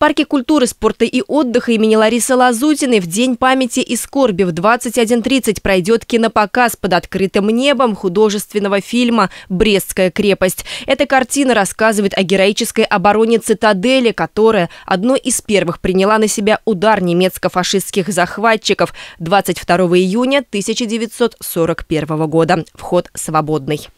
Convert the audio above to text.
парке культуры, спорта и отдыха имени Ларисы Лазутиной в День памяти и скорби в 21.30 пройдет кинопоказ под открытым небом художественного фильма «Брестская крепость». Эта картина рассказывает о героической обороне цитадели, которая одной из первых приняла на себя удар немецко-фашистских захватчиков 22 июня 1941 года. Вход свободный.